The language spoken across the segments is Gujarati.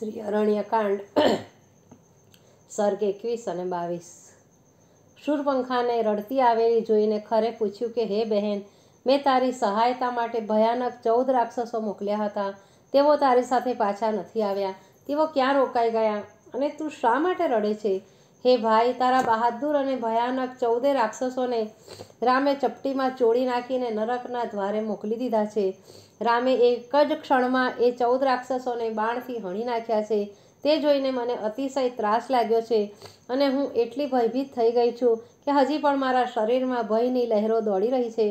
શ્રી અરણ્યકાંડ, સર્ગ એકવીસ અને બાવીસ. શૂરપંખાને રડતી આવેલી જોઈને ખરે પૂછ્યું કે, હે બહેન, મેં તારી સહાયતા માટે ભયાનક ચૌદ રાક્ષસો મોકલ્યા હતા. તેઓ તારી સાથે પાછા નથી આવ્યા. તેઓ ક્યાં રોકાઈ ગયા? અને તું શા માટે રડે છે? હે ભાઈ, તારા બહાદુર અને ભયાનક ચૌદે રાક્ષસોને રામે ચપટીમાં ચોળી નાખીને નરકના દ્વારે મોકલી દીધા છે. રામે એક જ ક્ષણમાં એ ચૌદ રાક્ષસોને બાણથી હણી નાખ્યા છે. તે જોઈને મને અતિશય ત્રાસ લાગ્યો છે અને હું એટલી ભયભીત થઈ ગઈ છું કે હજી પણ મારા શરીરમાં ભયની લહેરો દોડી રહી છે.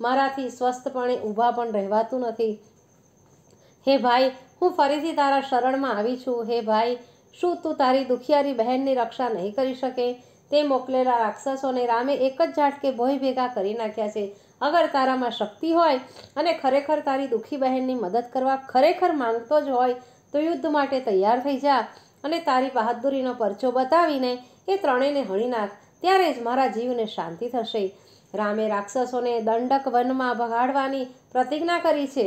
મારાથી સ્વસ્થપણે ઊભા પણ રહેવાતું નથી. હે ભાઈ, હું ફરીથી તારા શરણમાં આવી છું. હે ભાઈ શું તું તારી દુખિયારી બહેનની રક્ષા નહીં કરી શકે? તે મોકલેલા રાક્ષસોને રામે એક જ ઝાટકે ભોય ભેગા કરી નાખ્યા છે. અગર તારામાં શક્તિ હોય અને ખરેખર તારી દુઃખી બહેનની મદદ કરવા ખરેખર માંગતો જ હોય, તો યુદ્ધ માટે તૈયાર થઈ જા અને તારી બહાદુરીનો પરચો બતાવીને એ ત્રણેયને હણી નાખ. ત્યારે જ મારા જીવને શાંતિ થશે. રામે રાક્ષસોને દંડક વનમાં ભગાડવાની પ્રતિજ્ઞા કરી છે.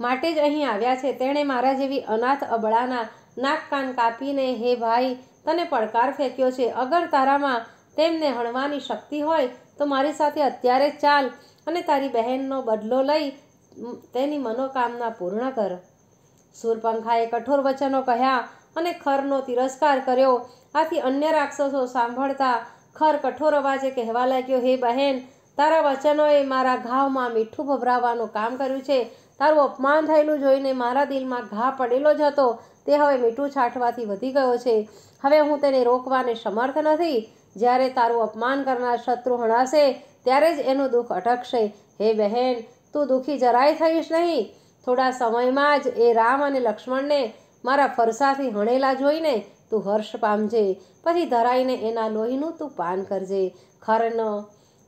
માટે જ અહીં આવ્યા છે. તેણે મારા જેવી અનાથ અબળાના નાક કાન કાપીને, હે ભાઈ, તને પડકાર ફેંક્યો છે. અગર તારામાં તેમને હણવાની શક્તિ હોય, તો મારી સાથે અત્યારે ચાલ અને તારી બહેનનો બદલો લઈ તેની મનોકામના પૂર્ણ કર. સૂરપંખાએ કઠોર વચનો કહ્યા અને ખરનો તિરસ્કાર કર્યો. આથી અન્ય રાક્ષસો સાંભળતા ખર કઠોર અવાજે કહેવા લાગ્યો, હે બહેન, તારા વચનોએ મારા ઘાવમાં મીઠું ભભરાવાનું કામ કર્યું છે. તારું અપમાન થયેલું જોઈને મારા દિલમાં ઘા પડેલો જ હતો. તે હવે મીઠું છાંટવાથી વધી ગયો છે. હવે હું તેને રોકવાને સમર્થ નથી. જ્યારે તારું અપમાન કરનાર શત્રુ હણાશે, ત્યારે જ એનું દુઃખ અટકશે. હે બહેન, તું દુઃખી જરાય થઈશ નહીં. થોડા સમયમાં જ એ રામ અને લક્ષ્મણને મારા ફરસાથી હણેલા જોઈને તું હર્ષ પામજે. પછી ધરાઈને એના લોહીનું તું પાન કરજે. ખરનો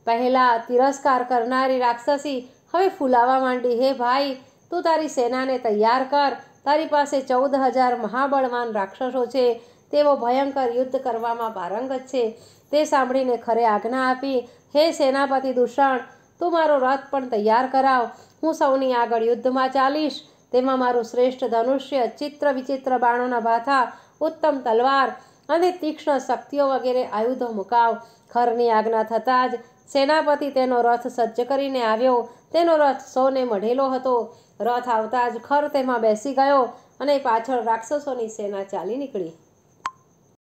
પહેલાં તિરસ્કાર કરનારી રાક્ષસી હવે ફૂલાવા માંડી, હે ભાઈ, તું તારી સેનાને તૈયાર કર. તારી પાસે ચૌદ હજાર મહાબળવાન રાક્ષસો છે. તેઓ ભયંકર યુદ્ધ કરવામાં પારંગત છે. તે સાંભળીને ખરે આજ્ઞા આપી, હે સેનાપતિ દૂષણ, તું મારો રથ પણ તૈયાર કરાવ. હું સૌની આગળ યુદ્ધમાં ચાલીશ. તેમાં મારું શ્રેષ્ઠ ધનુષ્ય, ચિત્ર વિચિત્ર બાણોના ભાથા, ઉત્તમ તલવાર અને તીક્ષ્ણ શક્તિઓ વગેરે આયુધો મુકાવ. ખરની આજ્ઞા થતાં જ સેનાપતિ તેનો રથ સજ્જ કરીને આવ્યો. તેનો રથ સૌને મઢેલો હતો. રથ આવતા જ ખર તેમાં બેસી ગયો અને પાછળ રાક્ષસોની સેના ચાલી નીકળી.